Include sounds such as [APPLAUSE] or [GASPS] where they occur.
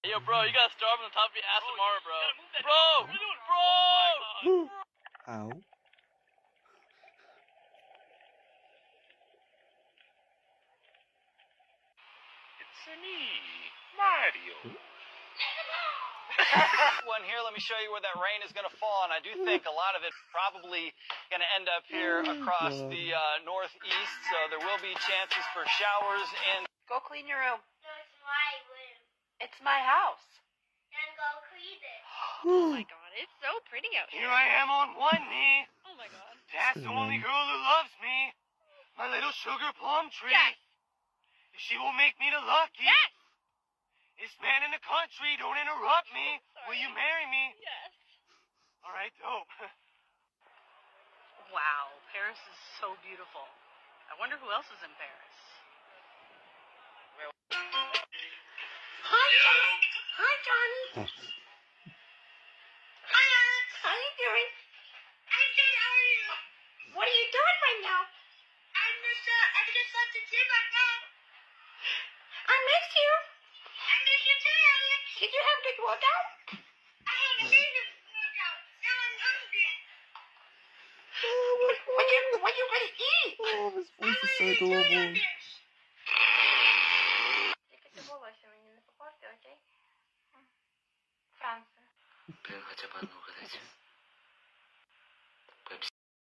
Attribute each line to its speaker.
Speaker 1: Yo, bro, you gotta start on the top of your ass tomorrow, bro. Bro, bro.
Speaker 2: Ow.
Speaker 3: It's me, Mario. [LAUGHS] [LAUGHS]
Speaker 4: one here. Let me show you where that rain is going to fall, and I do think a lot of it probably going to end up here across the uh, northeast. So there will be chances for showers and
Speaker 5: Go clean your room.
Speaker 6: No, it's my room.
Speaker 5: It's my house.
Speaker 6: Then go clean it. [GASPS]
Speaker 7: Oh my god, it's so pretty out
Speaker 3: Here
Speaker 7: here.
Speaker 3: I am on one knee. [LAUGHS]
Speaker 7: Oh my god.
Speaker 3: That's the only mm. girl who loves me. My little sugar plum tree.
Speaker 7: Yes.
Speaker 3: She will make me the lucky.
Speaker 7: Yes.
Speaker 3: This man in the country, don't interrupt me. Will you marry me?
Speaker 7: Yes.
Speaker 3: All right, dope. [LAUGHS]
Speaker 5: Wow, Paris is so beautiful. I wonder who else is in Paris.
Speaker 6: Hi, Johnny. Hi, Johnny. Hi, Alex. How you doing? I'm good. How are you? What are you doing right now? I'm just, uh, I just left the gym right now. I miss you. I miss you too, Alex. Did you have a good workout? I had a amazing workout. Now I'm hungry. What, what, you, what you gonna eat?
Speaker 2: Oh, this voice is so
Speaker 6: want
Speaker 2: adorable.
Speaker 8: хотя бы одну угадать.